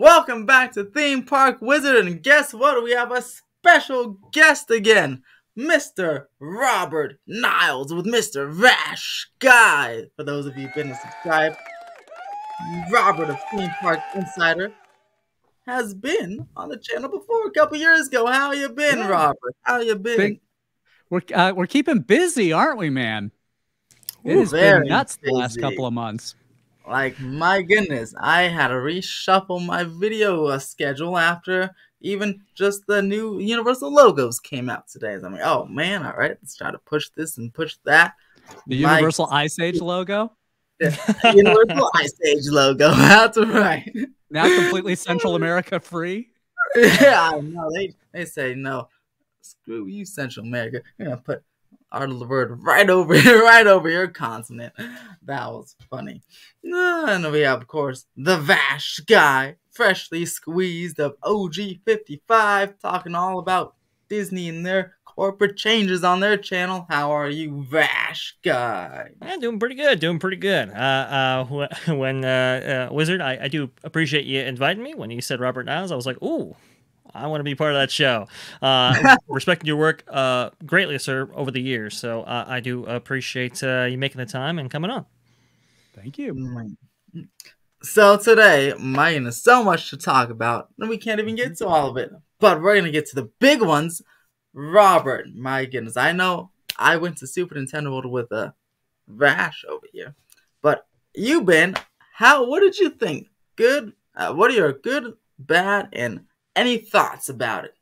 Welcome back to Theme Park Wizard, and guess what? We have a special guest again, Mr. Robert Niles with Mr. Vash Sky. For those of you who've been subscribed, Robert of Theme Park Insider has been on the channel before a couple years ago. How you been, yeah. Robert? How you been? Think we're uh, we're keeping busy, aren't we, man? It Ooh, has been nuts busy. the last couple of months. Like my goodness, I had to reshuffle my video uh, schedule after even just the new Universal logos came out today. I'm like, oh man, all right, let's try to push this and push that. The my... Universal Ice Age logo. Universal Ice Age logo. That's right. Now completely Central America free. yeah, I know. They they say no. Screw you, Central America. You're gonna put our word right over right over your consonant. That was funny. And we have, of course, the Vash Sky, freshly squeezed of OG 55, talking all about Disney and their corporate changes on their channel. How are you, Vash Sky? I'm doing pretty good. Doing pretty good. Uh, uh, when uh, uh, Wizard, I, I do appreciate you inviting me. When you said Robert Niles, I was like, ooh, I want to be part of that show. Uh, respecting your work uh, greatly, sir, over the years. So uh, I do appreciate uh, you making the time and coming on. Thank you. So today, Mine is so much to talk about, and we can't even get to all of it. But we're gonna get to the big ones. Robert, my goodness, I know I went to Super Nintendo World with a rash over here, but you been how? What did you think? Good. Uh, what are your good, bad, and any thoughts about it?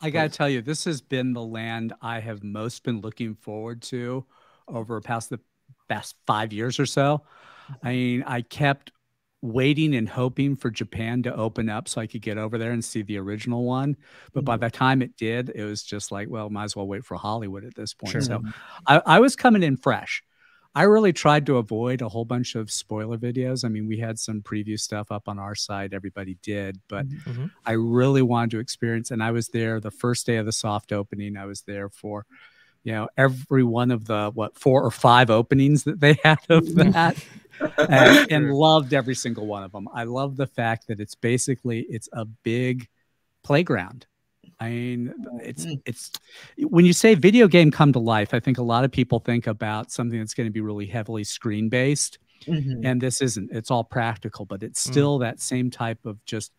I got to tell you, this has been the land I have most been looking forward to over past the past five years or so. I mean, I kept waiting and hoping for Japan to open up so I could get over there and see the original one. But by mm-hmm. the time it did, it was just like, well, might as well wait for Hollywood at this point. Sure. So I, I was coming in fresh. I really tried to avoid a whole bunch of spoiler videos. I mean, we had some preview stuff up on our side, everybody did, but mm-hmm. I really wanted to experience. And I was there the first day of the soft opening. I was there for, you know, every one of the what four or five openings that they had of mm-hmm. that. and, and loved every single one of them. I love the fact that it's basically it's a big playground I mean, it's mm. it's when you say video game come to life, I think a lot of people think about something that's going to be really heavily screen based, mm-hmm. and this isn't. It's all practical, but it's mm. still mm. that same type of just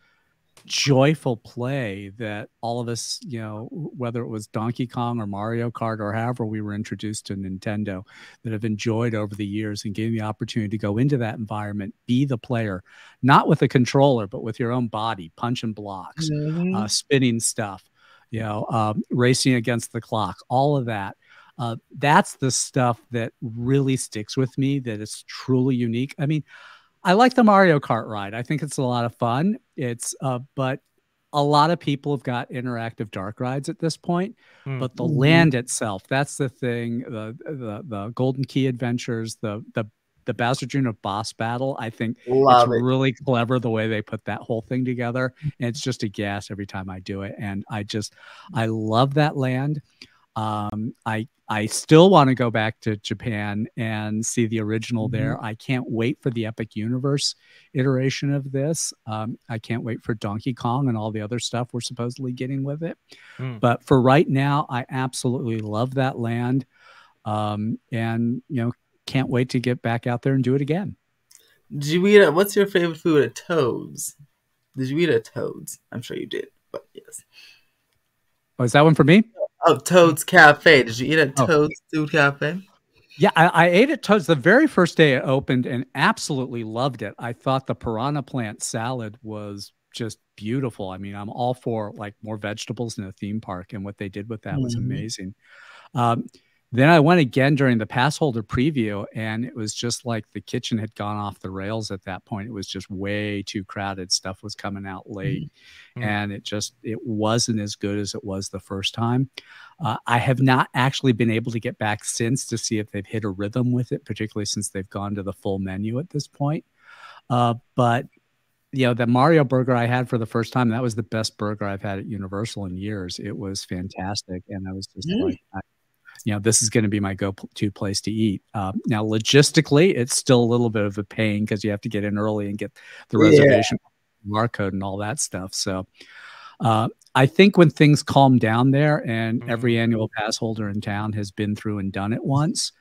joyful play that all of us, you know, whether it was Donkey Kong or Mario Kart or however we were introduced to Nintendo, that have enjoyed over the years and getting the opportunity to go into that environment, be the player, not with a controller, but with your own body, punching blocks, mm-hmm. uh, spinning stuff, you know, um, racing against the clock, all of that. Uh, that's the stuff that really sticks with me. That is truly unique. I mean, I like the Mario Kart ride. I think it's a lot of fun. It's uh, but a lot of people have got interactive dark rides at this point, mm. but the land itself, that's the thing. The, the the Golden Key adventures, the the the Bowser Jr. boss battle, I think Love it's it. really clever the way they put that whole thing together. And it's just a gas every time I do it. And I just I love that land. Um, I I still want to go back to Japan and see the original mm-hmm. there. I can't wait for the Epic Universe iteration of this. Um, I can't wait for Donkey Kong and all the other stuff we're supposedly getting with it. Mm. But for right now, I absolutely love that land. Um, and you know, can't wait to get back out there and do it again. Did you eat? A, what's your favorite food at Toads? Did you eat at Toads? I'm sure you did, but yes. Oh, is that one for me? Oh, Toad's Cafe. Did you eat at oh. Toad's Food Cafe? Yeah, I, I, ate at Toad's the very first day it opened and absolutely loved it. I thought the piranha plant salad was just beautiful. I mean, I'm all for like more vegetables in a theme park, and what they did with that mm-hmm. was amazing. Um, then I went again during the pass holder preview, and it was just like the kitchen had gone off the rails at that point. It was just way too crowded. Stuff was coming out late, mm-hmm. and it just it wasn't as good as it was the first time. Uh, I have not actually been able to get back since to see if they've hit a rhythm with it, particularly since they've gone to the full menu at this point. Uh, but you know, the Mario burger I had for the first time, that was the best burger I've had at Universal in years. It was fantastic. And I was just mm. like, I, you know, this is going to be my go-to place to eat. Um, now, logistically, it's still a little bit of a pain because you have to get in early and get the reservation. Yeah. barcode and all that stuff. So uh, I think when things calm down there, and Mhm. every annual pass holder in town has been through and done it once,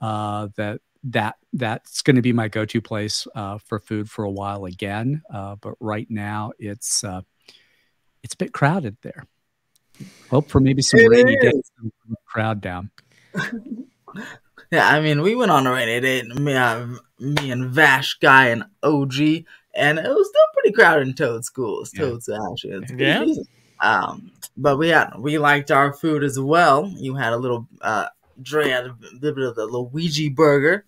uh, that that that's going to be my go-to place uh, for food for a while again. Uh, but right now, it's uh, it's a bit crowded there. Hope for maybe some It rainy days, is. to calm the crowd down. Yeah, I mean, we went on a rainy day, and me, uh, me and Vash Sky and OG, and it was still pretty crowded in Toadstool's. Yeah. Toad's actually, it's pretty Yeah? Um, but we had we liked our food as well. You had a little uh, Dre had a little bit of the Luigi burger,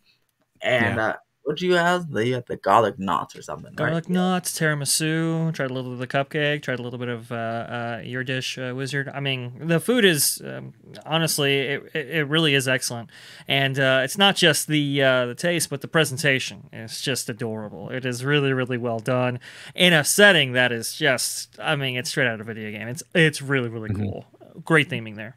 and uh, what you have? You had the garlic knots or something. Garlic right? knots, tiramisu. Tried a little of the cupcake. Tried a little bit of uh, uh, your dish, uh, wizard. I mean, the food is um, honestly, it, it it really is excellent, and uh, it's not just the uh, the taste, but the presentation. It's just adorable. It is really really well done in a setting that is just. I mean, it's straight out of a video game. It's it's really really Mhm. cool. Great theming there.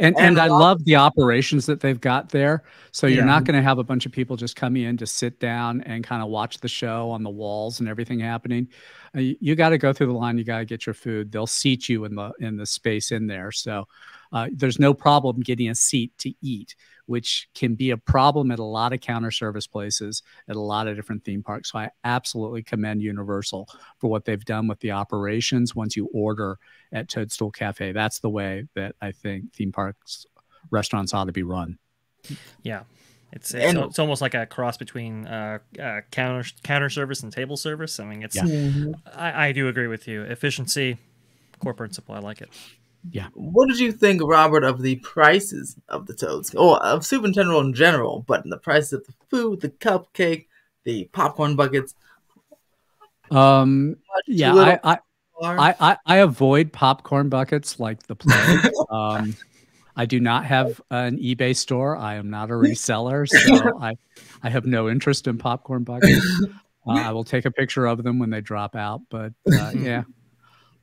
And And and I love the operations that they've got there. So you're not going to have a bunch of people just coming in to sit down and kind of watch the show on the walls and everything happening. Uh, you you got to go through the line. You got to get your food. They'll seat you in the in the space in there. So uh, there's no problem getting a seat to eat, which can be a problem at a lot of counter service places at a lot of different theme parks. So I absolutely commend Universal for what they've done with the operations once you order at Toadstool Cafe. That's the way that I think theme parks restaurants ought to be run. Yeah. It's, it's, And- it's almost like a cross between uh, uh, counter counter service and table service. I mean, it's Yeah. Mhm. I, I do agree with you. Efficiency, core principle. I like it. What did you think, Robert, of the prices of the Toads, or of soup and general in general? But in the prices of the food, the cupcake, the popcorn buckets. Um, yeah, I, I. I, I, I avoid popcorn buckets like the plague. um, I do not have an eBay store. I am not a reseller, so I, I have no interest in popcorn buckets. Uh, I will take a picture of them when they drop out, but uh, yeah.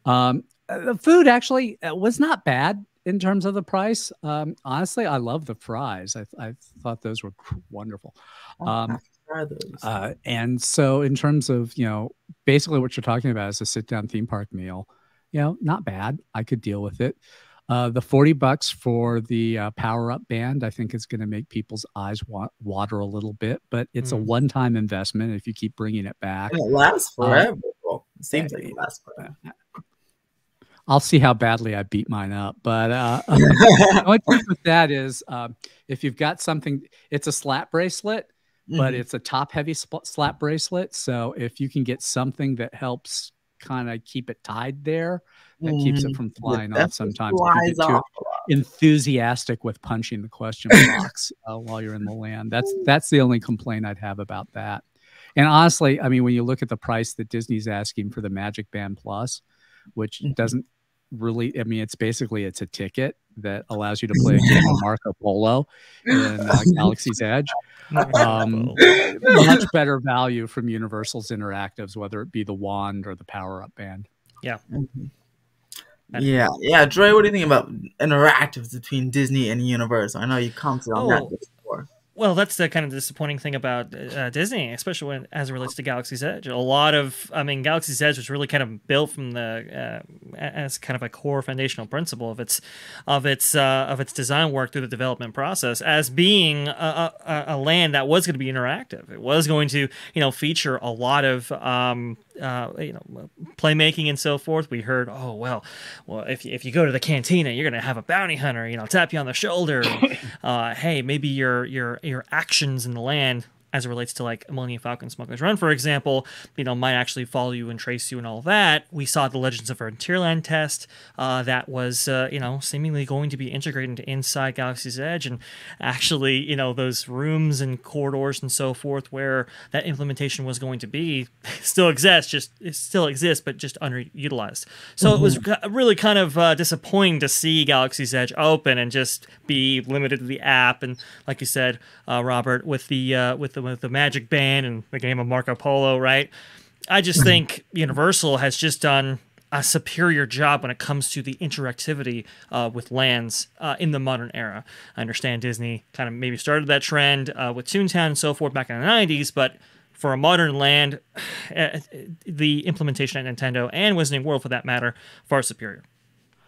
Um, the food actually uh, was not bad in terms of the price. Um, honestly, I love the fries. I, I thought those were wonderful. Oh, um. Uh, and so, in terms of you know, basically what you're talking about is a sit-down theme park meal. You know, not bad. I could deal with it. Uh, the forty bucks for the uh, power up band, I think, is going to make people's eyes wa- water a little bit, but it's a Mm. one-time investment. If you keep bringing it back, And it lasts uh, forever. well, it seems like it lasts forever. I'll see how badly I beat mine up. But uh, the only with that is um, if you've got something, it's a slap bracelet, but Mhm. it's a top heavy sp- slap bracelet. So if you can get something that helps kind of keep it tied there, that keeps it Mhm. from Yeah, flying off sometimes. flies off. enthusiastic with punching the question box uh, while you're in the land. That's that's the only complaint I'd have about that. And honestly, I mean, when you look at the price that Disney's asking for the Magic Band Plus, which Mhm. doesn't really, I mean, it's basically it's a ticket that allows you to play a game of Marco Polo in uh, Galaxy's Edge. Um, much better value from Universal's interactives, whether it be the wand or the power up band. Mhm. Yeah, yeah. Dre, what do you think about interactives between Disney and Universal? I know you commented on Oh. that before. Well, that's the kind of disappointing thing about uh, Disney, especially when as it relates to Galaxy's Edge. A lot of, I mean, Galaxy's Edge was really kind of built from the uh, as kind of a core foundational principle of its of its uh, of its design work through the development process as being a, a, a land that was going to be interactive. It was going to, you know, feature a lot of um, uh, you know playmaking and so forth. We heard, oh well, well if you, if you go to the cantina, you're gonna have a bounty hunter, you know, tap you on the shoulder. uh, hey, maybe your your your actions in the land as it relates to like Millennium Falcon Smuggler's Run, for example, you know, might actually follow you and trace you and all that. We saw the Legends of Frontierland test uh, that was, uh, you know, seemingly going to be integrated into inside Galaxy's Edge, and actually, you know, those rooms and corridors and so forth where that implementation was going to be still exists, just it still exists, but just underutilized. So it was really kind of uh, disappointing to see Galaxy's Edge open and just be limited to the app, and like you said, uh, Robert, with the uh, with the with the Magic Band and the game of Marco Polo, right? I just think Universal has just done a superior job when it comes to the interactivity uh, with lands uh, in the modern era. I understand Disney kind of maybe started that trend uh, with Toontown and so forth back in the 90s, but for a modern land, uh, the implementation at Nintendo and Wizarding World, for that matter, far superior.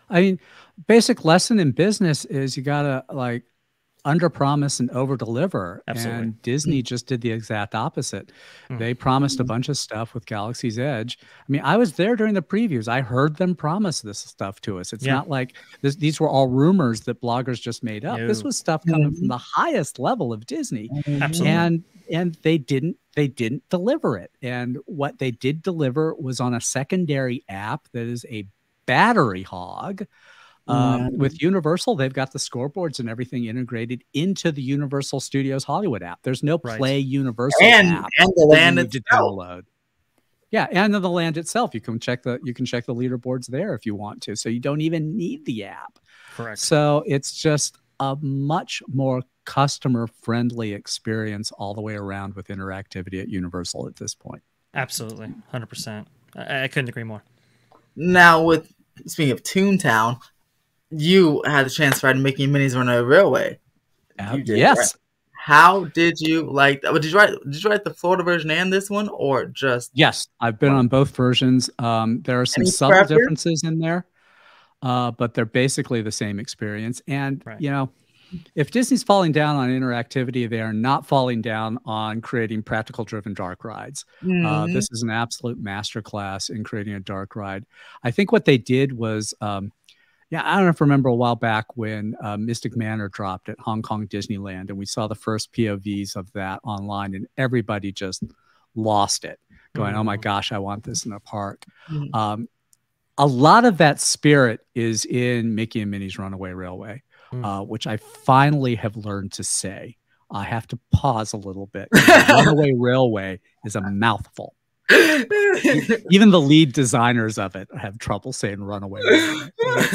I mean, basic lesson in business is you gotta like under promise and over deliver. Absolutely. And Disney mm-hmm. just did the exact opposite. Mm. They promised a mm-hmm. bunch of stuff with Galaxy's Edge. I mean, I was there during the previews. I heard them promise this stuff to us. It's Yeah. not like this, these were all rumors that bloggers just made up. This was stuff coming from the highest level of Disney. Absolutely. And and they didn't they didn't deliver it. And what they did deliver was on a secondary app that is a battery hog. Um. With Universal, they've got the scoreboards and everything integrated into the Universal Studios Hollywood app. There's no Right. Play Universal and app and the land need to download. Yeah, and the land itself, you can check the you can check the leaderboards there if you want to. So you don't even need the app. Correct. So it's just a much more customer friendly experience all the way around with interactivity at Universal at this point. Absolutely. 100%. I, I couldn't agree more. Now, with speaking of Toontown, you had the chance to ride Mickey and Minnie's Runaway Railway. Uh, did, yes. right? How did you like? Did you write? Did you write the Florida version and this one, or just? Yes, I've been on both versions. Um, there are some Any subtle preference? differences in there, uh, but they're basically the same experience. And Right. you know, if Disney's falling down on interactivity, they are not falling down on creating practical-driven dark rides. Uh, Mhm. this is an absolute masterclass in creating a dark ride. I think what they did was, um, yeah, I don't know if you remember a while back when uh, Mystic Manor dropped at Hong Kong Disneyland, and we saw the first POVs of that online, and everybody just lost it, going, "Oh my Mhm. gosh, I want this in a park." Mhm. Um, a lot of that spirit is in Mickey and Minnie's Runaway Railway, Mm. uh, which I finally have learned to say. I have to pause a little bit. Runaway Railway is a mouthful. Even the lead designers of it have trouble saying Runaway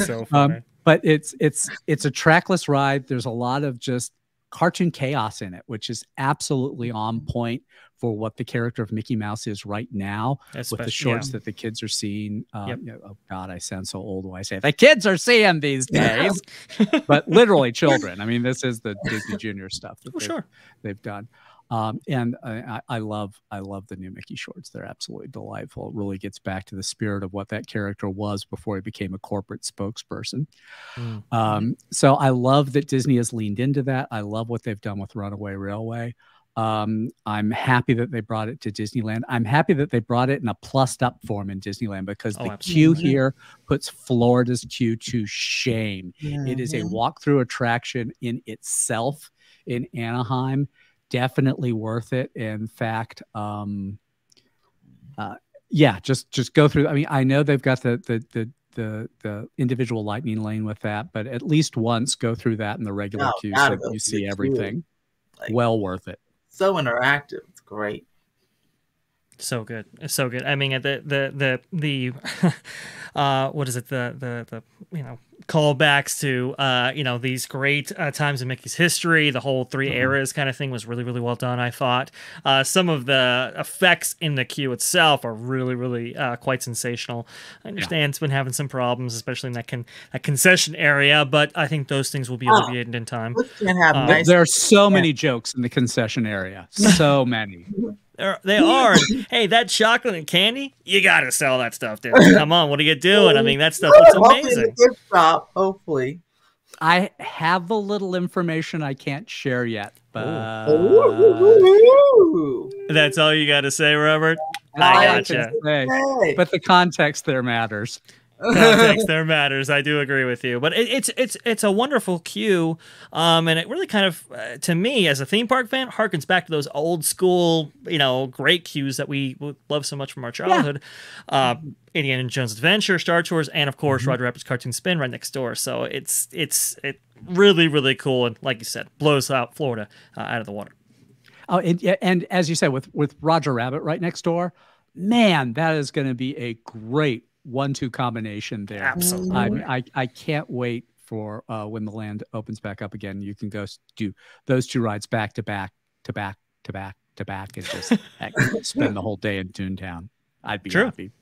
so funny. But it's it's it's a trackless ride. There's a lot of just cartoon chaos in it, which is absolutely on point for what the character of Mickey Mouse is right now with the shorts yeah. that the kids are seeing. Um, Yep. you know, oh God, I sound so old when I say it. the kids are seeing these days, but literally children. I mean, this is the Disney Junior stuff that Oh, they've, sure. they've done. Um, and I, I love I love the new Mickey shorts. They're absolutely delightful. It really gets back to the spirit of what that character was before he became a corporate spokesperson. Mm. Um, so I love that Disney has leaned into that. I love what they've done with Runaway Railway. Um, I'm happy that they brought it to Disneyland. I'm happy that they brought it in a plussed up form in Disneyland because Oh, the absolutely. queue here puts Florida's queue to shame. It is a Mhm. walkthrough attraction in itself in Anaheim. Definitely worth it. In fact, um, uh, yeah, just just go through. I mean, I know they've got the the the the, the individual lightning lane with that, but at least once go through that in the regular Oh, queue so gotta that go you see everything. Like- well worth it. so interactive. It's great. So good. So good. I mean, the the the the uh what is it? The the the you know callbacks to uh you know these great uh, times in Mickey's history, the whole 3 Mhm. eras kind of thing was really really well done. I thought. Uh, some of the effects in the queue itself are really really uh, quite sensational. I understand it's been having some problems, especially in that con- that concession area, but I think those things will be Oh. alleviated in time. Look, you can have Uh, nice. There are so many jokes in the concession area. So many. They're, they are. hey, that chocolate and candy, you gotta sell that stuff, dude. Come on, what are you doing? I mean, that stuff looks the amazing. gift shop. Hopefully. I have a little information I can't share yet, but Ooh. That's all you gotta say, Robert. that's all I gotcha. say. But the context there matters. Context there matters. I do agree with you, but it, it's it's it's a wonderful queue, um, and it really kind of, uh, to me as a theme park fan, harkens back to those old school, you know, great queues that we love so much from our childhood. Uh, Indiana Jones Adventure, Star Tours, and of course Mhm. Roger Rabbit's Cartoon Spin right next door. So it's it's it really really cool, and like you said, blows out Florida uh, out of the water. Oh, and, yeah, and as you said, with with Roger Rabbit right next door, man, that is going to be a great one-two combination there. Absolutely. I, I I can't wait for uh, when the land opens back up again. You can go do those two rides back to back to back to back to back and just heck, spend the whole day in Toontown. I'd be True. happy.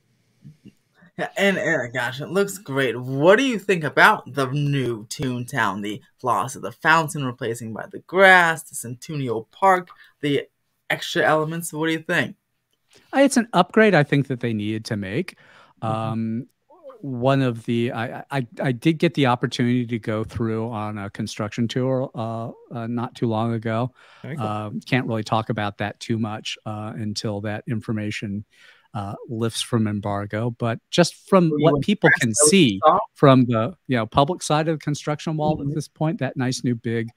Yeah, and, and gosh, it looks great. What do you think about the new Toontown? The loss of the fountain replacing by the grass, the Centennial Park, the extra elements? What do you think? It's an upgrade I think that they needed to make. Mm-hmm. Um, one of the I, I, I did get the opportunity to go through on a construction tour uh, uh, not too long ago. Cool. Uh, can't really talk about that too much uh, until that information uh, lifts from embargo. But just from what people can see from the you know public side of the construction wall mm-hmm. at this point, that nice new big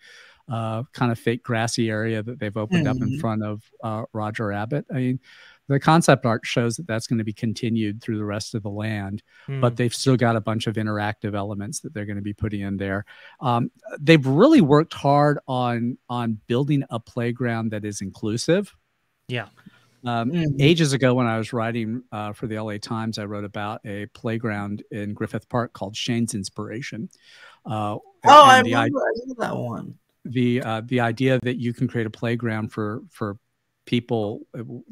uh, kind of fake grassy area that they've opened mm-hmm. up in mm-hmm. front of Roger Rabbit. I mean the concept art shows that that's going to be continued through the rest of the land, mm. but they've still got a bunch of interactive elements that they're going to be putting in there. Um, they've really worked hard on on building a playground that is inclusive. Yeah. Um, mm. Ages ago, when I was writing uh, for the LA Times, I wrote about a playground in Griffith Park called Shane's Inspiration. Uh, oh, I remember, I remember that one. The uh, the idea that you can create a playground for for people uh, you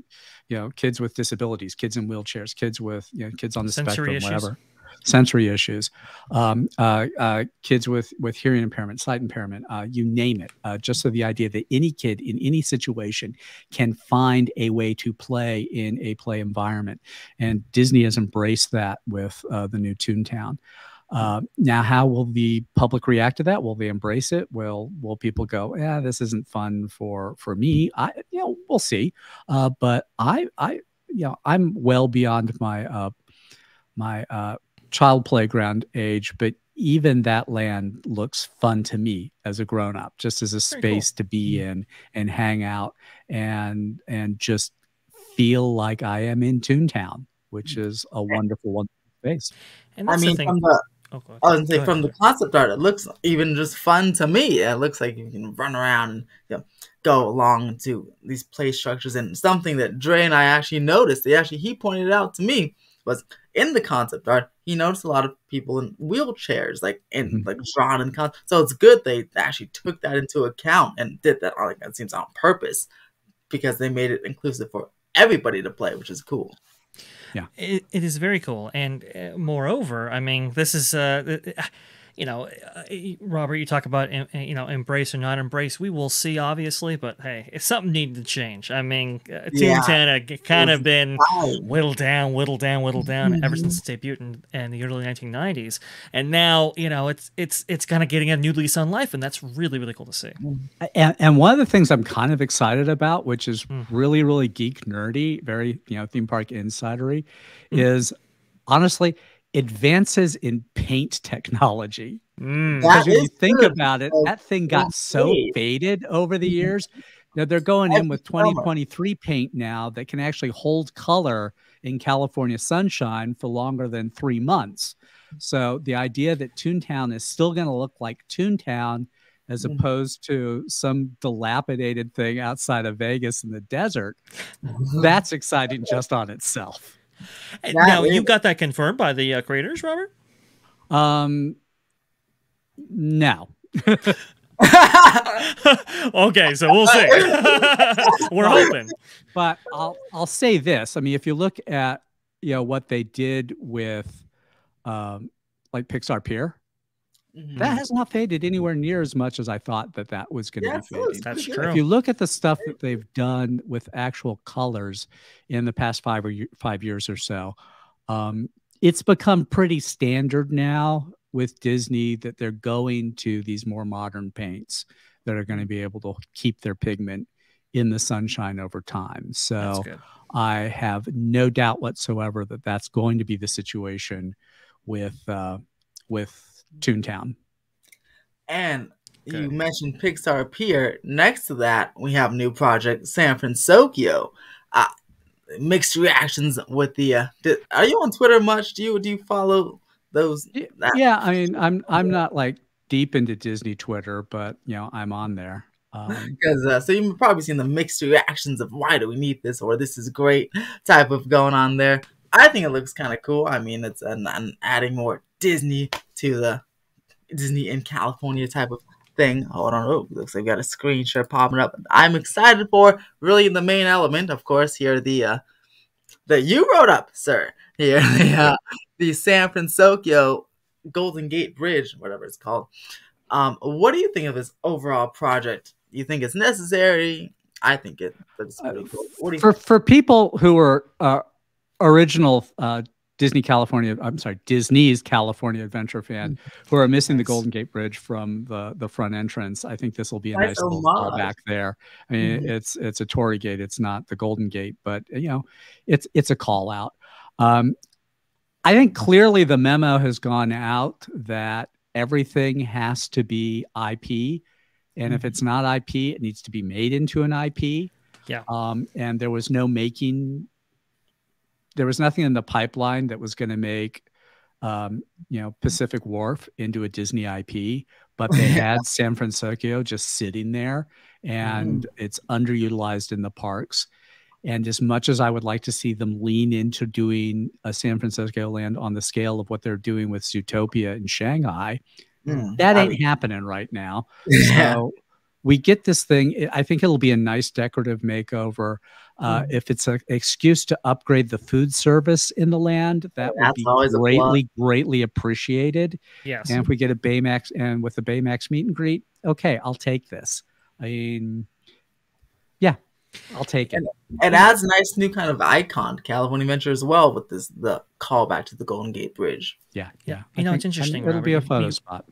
know kids with disabilities kids in wheelchairs kids with you know kids on the sensory spectrum issues. whatever. Sensory issues. Um, uh, uh, kids with with hearing impairment sight impairment uh, you name it. Uh, just so the idea that any kid in any situation can find a way to play in a play environment. And disney has embraced that with uh, the new toontown uh, now, how will the public react to that? Will they embrace it? Will Will people go, "Yeah, this isn't fun for for me"? I, you know, we'll see. Uh, but I, I, you know, I'm well beyond my uh, my uh, child playground age, but even that land looks fun to me as a grown up, just as a space cool. to be mm-hmm. in and hang out and and just feel like I am in Toontown, which mm. is a wonderful, one space. And I mean, from the Okay. I was say from the concept art, it looks even just fun to me. It looks like you can run around and you know, go along to these play structures. And something that Dre and I actually noticed, they actually he pointed out to me was in the concept art. He noticed a lot of people in wheelchairs, like in mm-hmm. like drawn in con. So it's good they actually took that into account and did that. Like that seems on purpose because they made it inclusive for everybody to play, which is cool. Yeah, it, it is very cool, and uh, moreover, I mean, this is uh, you know, uh, Robert, you talk about you know embrace or not embrace. We will see, obviously, but hey, if something needed to change. I mean, uh, yeah. Toontown kind of been whittled down, whittled down, whittled down mm-hmm. ever since its debut in, in, the early 1990s, and now you know it's it's it's kind of getting a new lease on life, and that's really really cool to see. And, and one of the things I'm kind of excited about, which is mm. really really geek nerdy, very you know theme park insidery, mm. is honestly advances in paint technology. Mm. Because when you think good. about it, that thing got so faded over the mm-hmm. years. Now they're going in with 2023 paint now that can actually hold color in California sunshine for longer than three months. So the idea that Toontown is still going to look like Toontown as mm. opposed to some dilapidated thing outside of Vegas in the desert, that's exciting just on itself. Now is. you got that confirmed by the uh, creators, Robert. Um, no. okay, so we'll see. We're hoping. But I'll I'll say this. I mean, if you look at you know what they did with um, like Pixar Pier, Mm-hmm. That has not faded anywhere near as much as I thought that that was going to be fading. That's true. If you look at the stuff that they've done with actual colors in the past five or five years or so, um, it's become pretty standard now with Disney that they're going to these more modern paints that are going to be able to keep their pigment in the sunshine over time. So I have no doubt whatsoever that that's going to be the situation with uh, with Toontown. And okay. you mentioned Pixar Pier. Next to that, we have new project San Francisco. Uh, mixed reactions with the. Uh, did, are you on Twitter much? Do you do you follow those? Yeah, I mean, I'm I'm not like deep into Disney Twitter, but you know, I'm on there. Because um, uh, so you've probably seen the mixed reactions of why do we need this or this is great type of going on there. I think it looks kind of cool. I mean, it's an, an adding more Disney to the Disney in California type of thing. Hold on, oh, looks like we got a screenshot popping up. I'm excited for really the main element, of course. Here the uh, that you wrote up, sir. Here the uh, the San Francisco Golden Gate Bridge, whatever it's called. Um, what do you think of this overall project? You think it's necessary? I think it looks pretty cool. What do you for think? for people who are uh, original uh, Disney California, I'm sorry, Disney's California Adventure fan who are missing the Golden Gate Bridge from the the front entrance. I think this will be a Nice nice little homage. callback there. I mean, Mhm. it's it's a Torii Gate, it's not the Golden Gate, but you know, it's it's a call out. Um, I think clearly the memo has gone out that everything has to be IP, and if Mhm. it's not IP, it needs to be made into an IP. Yeah. Um, and there was no making. There was nothing in the pipeline that was going to make, um, you know, Pacific Wharf into a Disney IP, but they had San Francisco just sitting there, and it's underutilized in the parks. And as much as I would like to see them lean into doing a San Francisco land on the scale of what they're doing with Zootopia in Shanghai, Mm, that I ain't mean, happening right now. yeah. So we get this thing. I- I think it'll be a nice decorative makeover. Uh, Mhm. If it's an excuse to upgrade the food service in the land, that would be always a plus. greatly, greatly appreciated. Yes. And if we get a Baymax and with the Baymax meet and greet, okay, I'll take this. I mean, yeah, I'll take it. It adds a nice new kind of icon to California Adventure as well with this the callback to the Golden Gate Bridge. Yeah, Yeah. yeah. You I know, it's think- and interesting, It'll be a Robert. Photo you- spot.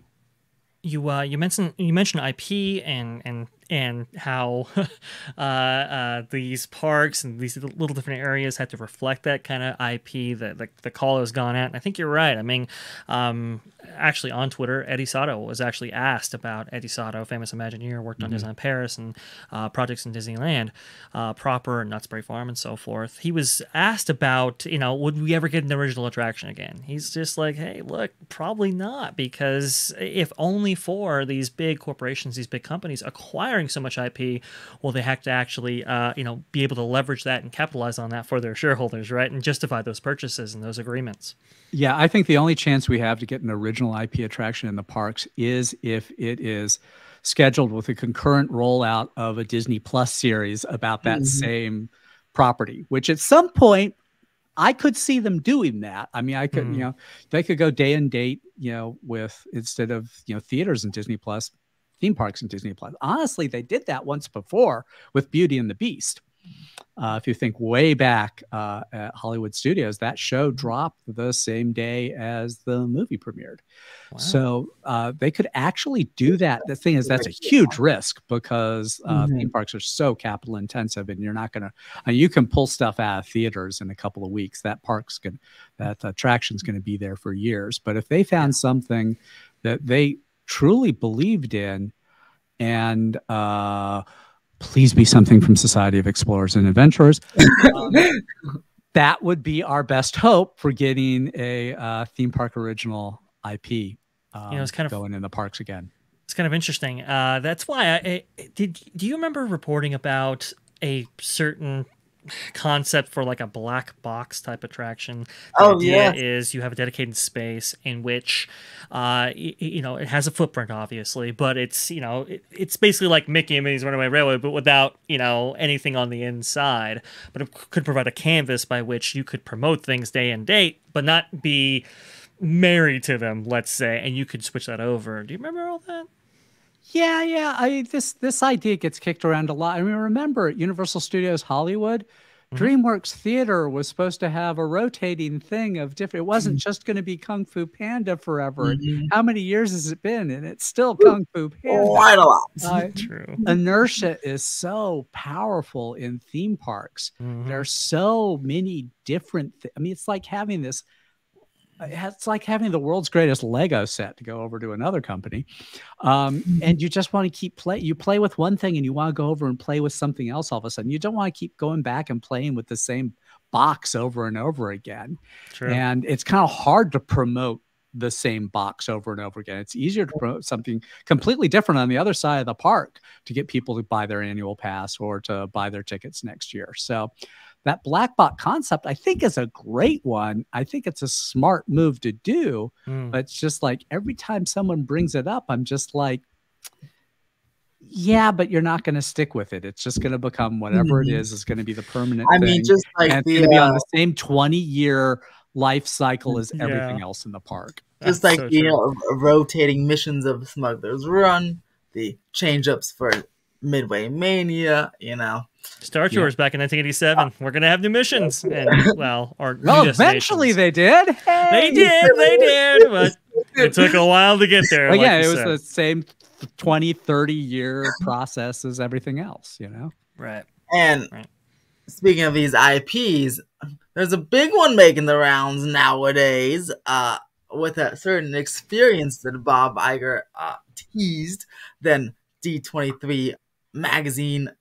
you uh you mentioned you mentioned IP and and and how uh, uh these parks and these little different areas had to reflect that kind of IP that the, the call has gone at. And I think you're right. I mean, um, actually on Twitter, Eddie Sotto was actually asked about Eddie Sotto, famous Imagineer, worked on Mhm. Disneyland Paris and uh, projects in Disneyland uh, proper and Knott's Berry Farm and so forth. He was asked about, you know, would we ever get an original attraction again? He's just like, hey, look, probably not, because if only for these big corporations, these big companies acquiring so much IP, well, they have to actually, uh, you know, be able to leverage that and capitalize on that for their shareholders, right, and justify those purchases and those agreements. Yeah, I think the only chance we have to get an original IP attraction in the parks is if it is scheduled with a concurrent rollout of a Disney Plus series about that Mhm. same property, which at some point I could see them doing that. I mean, I could, Mhm. you know, they could go day and date, you know, with instead of, you know, theaters and Disney Plus, theme parks and Disney Plus. Honestly, they did that once before with Beauty and the Beast. Uh, if you think way back uh, at Hollywood Studios, that show dropped the same day as the movie premiered. Wow. So uh, they could actually do that. The thing is, that's a huge risk because uh, Mhm. theme parks are so capital intensive, and you're not going to. you can pull stuff out of theaters in a couple of weeks. That park's going, that attraction's going to be there for years. But if they found something that they truly believed in, and uh, please be something from Society of Explorers and Adventurers. um, that would be our best hope for getting a uh, theme park original IP. Um, it's kind of- going in the parks again. It's kind of interesting. Uh, that's why I, I did. Do you remember reporting about a certain concept for like a black box type attraction? The Oh, idea yeah. is you have a dedicated space in which, uh, y- you know, it has a footprint, obviously, but it's you know, it, it's basically like Mickey and Minnie's Runaway Railway, but without you know anything on the inside. But it could provide a canvas by which you could promote things day and date, but not be married to them, let's say, and you could switch that over. Do you remember all that? Yeah, yeah. I this this idea gets kicked around a lot. I mean, remember at Universal Studios Hollywood, Mhm. DreamWorks Theater was supposed to have a rotating thing of different. It wasn't just going to be Kung Fu Panda forever. Mhm. How many years has it been? And it's still Kung Fu Panda. Quite a lot. Uh, True. inertia is so powerful in theme parks. Mhm. There are so many different. Th- I mean, it's like having this. It's like having the world's greatest Lego set to go over to another company, um, and you just want to keep play. You play with one thing, and you want to go over and play with something else. All of a sudden, you don't want to keep going back and playing with the same box over and over again. True. And it's kind of hard to promote the same box over and over again. It's easier to promote something completely different on the other side of the park to get people to buy their annual pass or to buy their tickets next year. So that black box concept, I think, is a great one. I think it's a smart move to do. Mm. But it's just like every time someone brings it up, I'm just like, yeah, but you're not going to stick with it. It's just going to become whatever Mhm. it is, is going to be the permanent I thing mean, just like and it's the going to be on uh, the same 20 year life cycle as Yeah. everything else in the park. just That's like so the true. uh, rotating missions of Smuggler's Run, the change ups for Midway Mania, you know. Star Tours yeah. back in 1987. We're gonna have new missions, and well, or well, eventually they did. Hey. They did, they did, but it took a while to get there. Well, like yeah, it was said. the same 20, 30 year process as everything else, you know. Right. And right. speaking of these IPs, there's a big one making the rounds nowadays. Uh, with a certain experience that Bob Iger uh, teased, then D23 magazine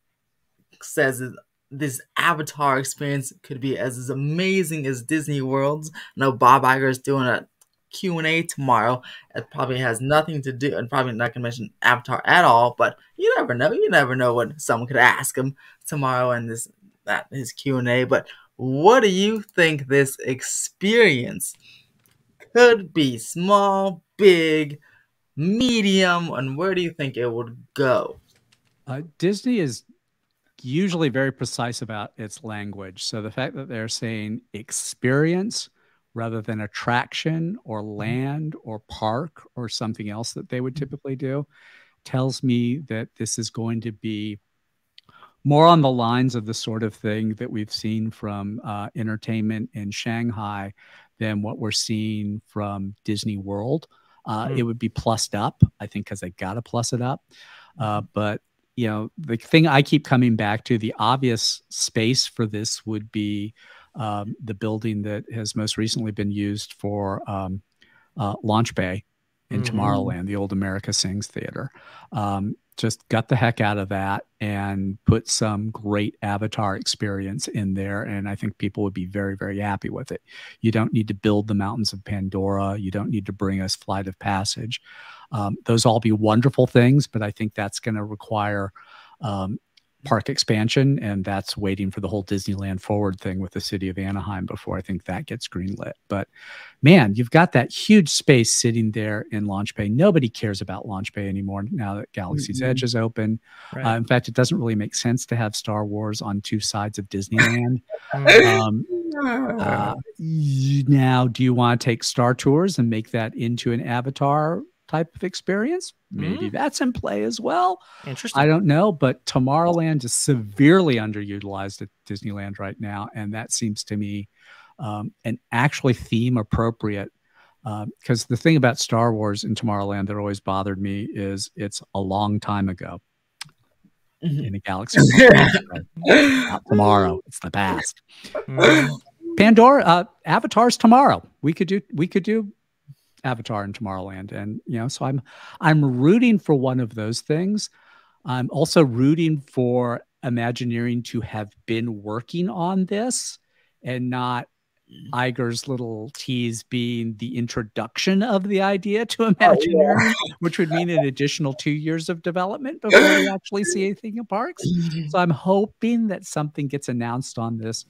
says this Avatar experience could be as, as amazing as Disney World's. No, Bob Iger is doing a Q&A tomorrow. It probably has nothing to do, and probably not going to mention Avatar at all, but you never know. You never know what someone could ask him tomorrow in this that his Q&A. But what do you think this experience could be? Small, big, medium, and where do you think it would go? Uh, Disney is usually very precise about its language. So the fact that they're saying experience rather than attraction or mm-hmm. land or park or something else that they would mm-hmm. typically do tells me that this is going to be more on the lines of the sort of thing that we've seen from uh, entertainment in Shanghai than what we're seeing from Disney World. Uh, mm. It would be plussed up, I think, because they got to plus it up. Uh, mm-hmm. but you know, the thing I keep coming back to, the obvious space for this would be um, the building that has most recently been used for um, uh, Launch Bay in mm-hmm. Tomorrowland, the old America Sings Theater. Um, just got the heck out of that and put some great avatar experience in there. And I think people would be very, very happy with it. You don't need to build the mountains of Pandora. You don't need to bring us Flight of Passage. Um, those all be wonderful things, but I think that's going to require um, park expansion, and that's waiting for the whole Disneyland Forward thing with the city of Anaheim before I think that gets greenlit. But man, you've got that huge space sitting there in Launch Bay. Nobody cares about Launch Bay anymore now that Galaxy's mm-hmm. Edge is open. Right. Uh, in fact, it doesn't really make sense to have Star Wars on two sides of Disneyland. um, uh, now, do you want to take Star Tours and make that into an Avatar type of experience. Maybe mm. that's in play as well. Interesting. I don't know, but Tomorrowland is severely underutilized at Disneyland right now, and that seems to me um, an actually theme appropriate. Because uh, the thing about Star Wars in Tomorrowland that always bothered me is it's a long time ago mm-hmm. in a galaxy. Not tomorrow; it's the past. Mm. Pandora, uh, Avatar's tomorrow. We could do we could do Avatar and Tomorrowland, and you know, so I'm I'm rooting for one of those things. I'm also rooting for Imagineering to have been working on this and not Iger's little tease being the introduction of the idea to Imagineering, oh, yeah. which would mean an additional two years of development before we actually see anything in parks. So I'm hoping that something gets announced on this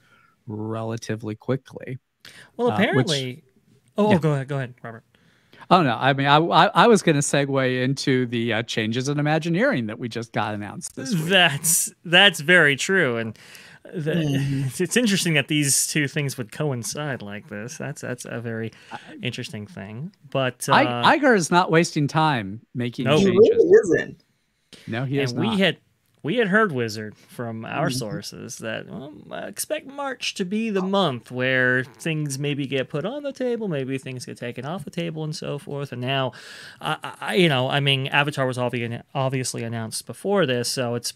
relatively quickly. Well, apparently. Uh, which, oh, yeah. go ahead. Go ahead, Robert. Oh no! I mean, I I, I was going to segue into the uh, changes in Imagineering that we just got announced this week. That's that's very true, and the, mm. it's, it's, interesting that these two things would coincide like this. That's that's a very interesting thing. But uh, I, Iger is not wasting time making no, changes. He really isn't. No, he is and not. We had we had heard Wizard from our mm-hmm. sources that well, expect March to be the month where things maybe get put on the table, maybe things get taken off the table, and so forth. And now, I, I, you know, I mean, Avatar was obviously announced before this, so it's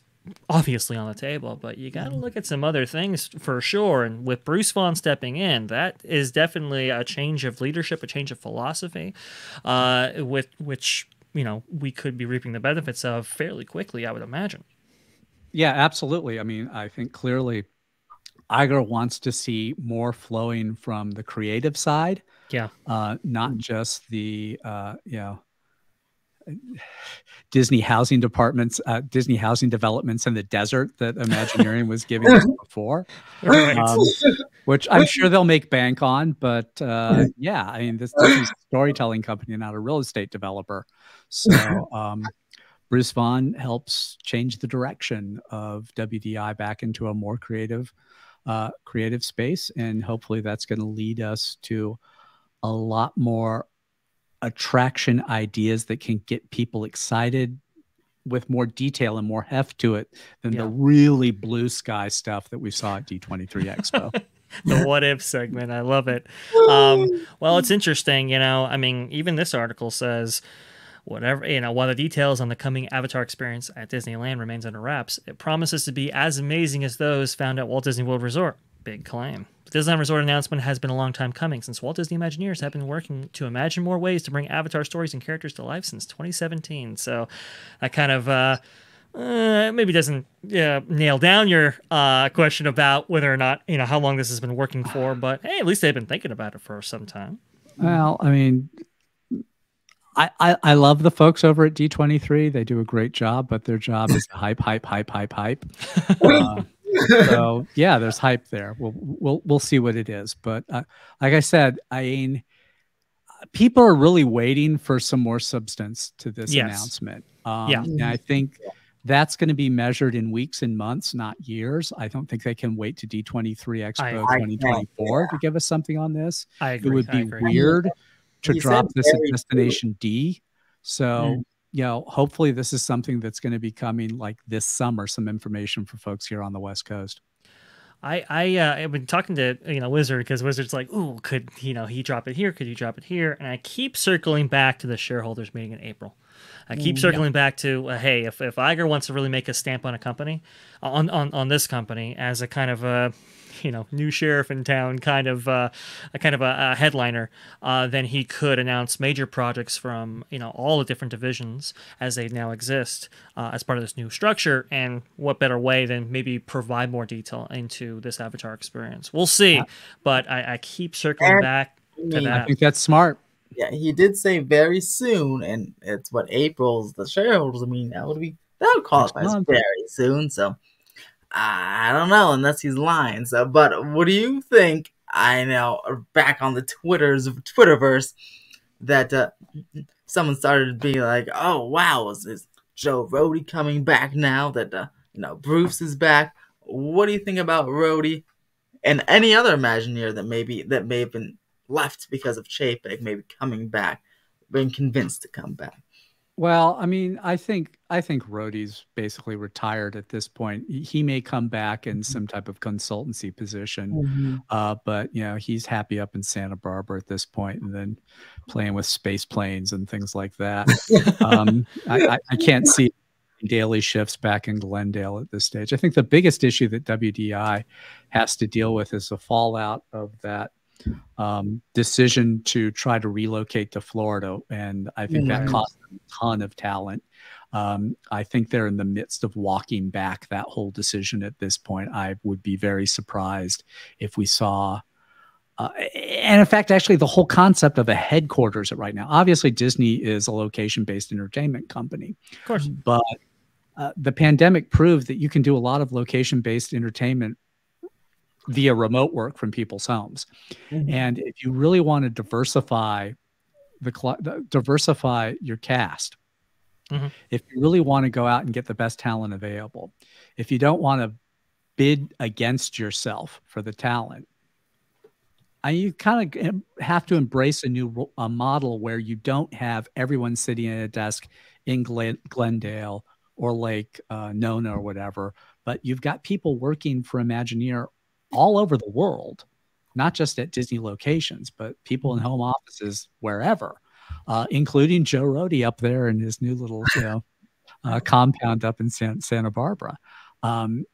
obviously on the table. But you got to mm-hmm. look at some other things for sure. And with Bruce Vaughn stepping in, that is definitely a change of leadership, a change of philosophy, uh, with which you know we could be reaping the benefits of fairly quickly. I would imagine. Yeah, absolutely. I mean, I think clearly Iger wants to see more flowing from the creative side. Yeah. Uh, not just the, uh, you know, Disney housing departments, uh, Disney housing developments in the desert that Imagineering was giving us before, um, which I'm sure they'll make bank on. But uh, yeah, I mean, this, this is a storytelling company, not a real estate developer. So um, Bruce Vaughn helps change the direction of WDI back into a more creative, uh, creative space, and hopefully that's going to lead us to a lot more attraction ideas that can get people excited with more detail and more heft to it than Yeah. the really blue sky stuff that we saw at D23 Expo. the what if segment. I love it. Um, well, it's interesting, you know. I mean, even this article says whatever you know, while the details on the coming Avatar experience at Disneyland remains under wraps, it promises to be as amazing as those found at Walt Disney World Resort. Big claim. The Disneyland Resort announcement has been a long time coming since Walt Disney Imagineers have been working to imagine more ways to bring Avatar stories and characters to life since 2017. So, that kind of uh, uh, maybe doesn't uh, nail down your uh, question about whether or not you know how long this has been working for, but hey, at least they've been thinking about it for some time. well, I mean, I, I, I love the folks over at D23. They do a great job, but their job is to hype, hype, hype, hype, hype. Uh, so yeah, there's hype there. We'll we'll we'll see what it is. But uh, like I said, I mean, people are really waiting for some more substance to this Yes. announcement. Um, Yeah. and I think that's going to be measured in weeks and months, not years. I don't think they can wait to D23 Expo I- I- 2024 to give us something on this. I agree. It would be weird to drop this at Destination D. So, Mm. you know, hopefully this is something that's going to be coming like this summer, some information for folks here on the West Coast. I I uh, I've been talking to you know Wizard because Wizard's like, ooh, could you know he drop it here? Could you drop it here? And I keep circling back to the shareholders meeting in April. I keep Mm, circling back to uh, hey, if if Iger wants to really make a stamp on a company, on on on this company as a kind of a you know new sheriff in town kind of uh, a kind of a, a headliner, uh, then he could announce major projects from you know all the different divisions as they now exist uh, as part of this new structure. And what better way than maybe provide more detail into this Avatar experience? We'll see, but I, I keep circling And- back I to that. I think that's smart. yeah, he did say very soon, and it's what April's the shareholders. I mean, that would be that would qualify as very soon. So I don't know unless he's lying. So, but what do you think? I know back on the Twitter's Twitterverse that uh, someone started being like, "Oh wow, is, is Joe Rohde coming back now that uh, you know Bruce is back?" What do you think about Rohde and any other Imagineer that maybe that may have been left because of Chapek, maybe coming back, being convinced to come back? Well, I mean, I think I think Rohde's basically retired at this point. He- may come back in some type of consultancy position, uh, but you know he's happy up in Santa Barbara at this point, and then playing with space planes and things like that. um, I, I, I can't see daily shifts back in Glendale at this stage. I think the biggest issue that WDI has to deal with is the fallout of that um, decision to try to relocate to Florida, and I think that cost a ton of talent. Um, I think they're in the midst of walking back that whole decision at this point. I would be very surprised if we saw. Uh, and in fact, actually, the whole concept of a headquarters at right now. Obviously, Disney is a location-based entertainment company, Of course, but uh, the pandemic proved that you can do a lot of location-based entertainment via remote work from people's homes. Mhm. And if you really want to diversify the, cl- the diversify your cast, Mhm. if you really want to go out and get the best talent available, if you don't want to bid against yourself for the talent, uh, you kind of have to embrace a new a model where you don't have everyone sitting at a desk in Glen- Glendale or Lake uh, Nona or whatever, but you've got people working for Imagineer all over the world, not just at Disney locations, but people in home offices wherever, uh, including Joe Rohde up there in his new little you know uh, compound up in San- Santa Barbara. Um,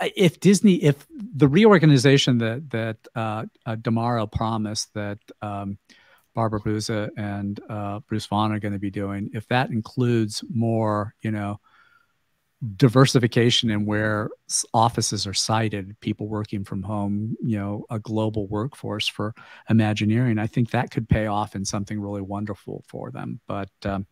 if Disney, if the reorganization that that uh, uh, D'Amaro promised that um, Barbara Bouza and uh, Bruce Vaughn are going to be doing, if that includes more, you know, diversification in where offices are sited, people working from home, you know, a global workforce for Imagineering, I think that could pay off in something really wonderful for them. But um,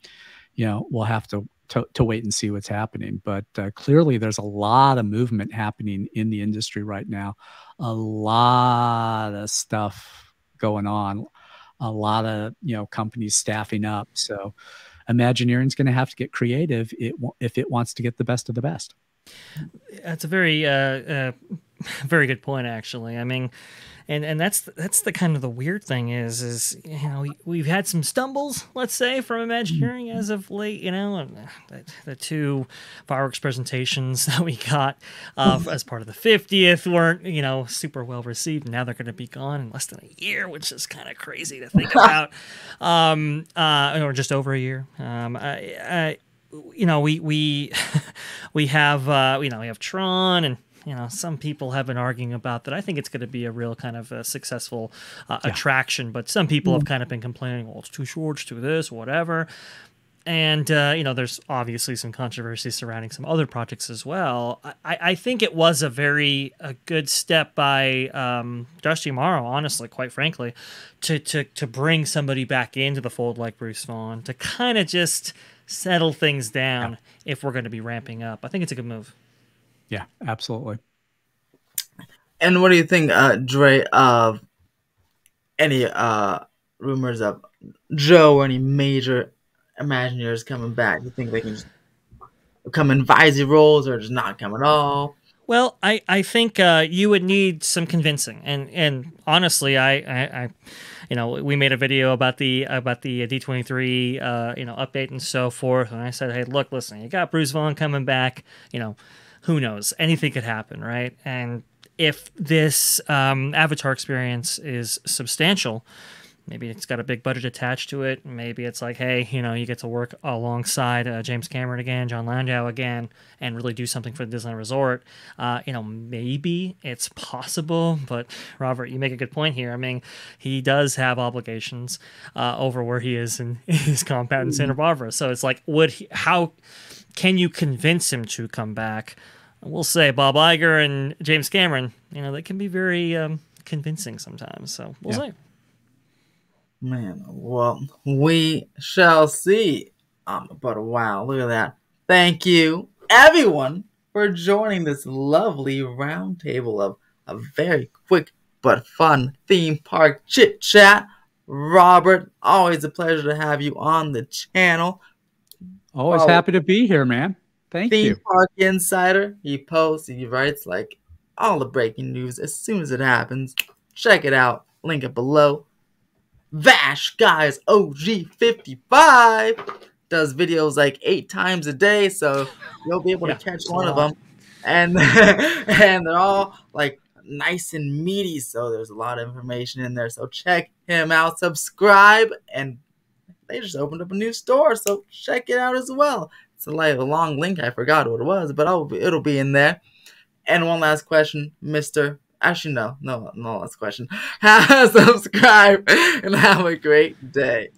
you know, we'll have to to, to wait and see what's happening. But uh, clearly, there's a lot of movement happening in the industry right now. A lot of stuff going on. A lot of you know companies staffing up. So, Imagineering's going to have to get creative it, if it wants to get the best of the best. That's a very, uh, uh, very good point. Actually, I mean, and and that's that's the kind of the weird thing is is you know we, have had some stumbles let's say from imagineering as of late you know and the, the two fireworks presentations that we got uh, as part of the 50th weren't you know super well received. Now they're going to be gone in less than a year which is kind of crazy to think about. Um uh or just over a year. Um I, I you know we we we have uh you know we have tron and you know, some people have been arguing about that. I think it's going to be a real kind of a successful uh, yeah. attraction, but some people mm. have kind of been complaining, well, it's too short, it's too this, whatever. And uh, you know, there's obviously some controversy surrounding some other projects as well. I, I think it was a very a good step by um, Josh D'Amaro, honestly, quite frankly, to to to bring somebody back into the fold like Bruce Vaughn to kind of just settle things down yeah. if we're going to be ramping up. I think it's a good move. Yeah, absolutely. And what do you think, uh, Dre, of any uh, rumors of Joe or any major Imagineers coming back? You think they can just come in visor roles or just not come at all? Well, I, I think uh, you would need some convincing, and and honestly, I, I, I, you know, we made a video about the about the D twenty three, uh, you know, update and so forth, and I said, hey, look, listen, you got Bruce Vaughn coming back, you know, who knows? Anything could happen, right? And if this um, Avatar experience is substantial, maybe it's got a big budget attached to it. Maybe it's like, hey, you know, you get to work alongside uh, James Cameron again, Jon Landau again, and really do something for the Disneyland Resort. Uh, you know, maybe it's possible, but Robert, you make a good point here. I mean, he does have obligations uh, over where he is in, in his compound in Santa Barbara. So it's like, would he, how can you convince him to come back? We'll say Bob Iger and James Cameron, you know, they can be very um, convincing sometimes. So we'll yeah. see. Man, well, we shall see. Um, but wow, look at that. Thank you, everyone, for joining this lovely roundtable of a very quick but fun theme park chit chat. Robert, always a pleasure to have you on the channel. Always happy to be here, man. Thank Theme you. Park Insider. He posts, he writes like all the breaking news as soon as it happens. Check it out. Link it below. Vash Sky OG55 does videos like eight times a day, so you'll be able yeah, to catch one of them. And and they're all like nice and meaty, so there's a lot of information in there. So check him out, subscribe, and they just opened up a new store, so check it out as well. It's like a long link. I forgot what it was, but I'll, it'll be in there. And one last question, Mister. Actually, no, no, no last question. subscribe and have a great day.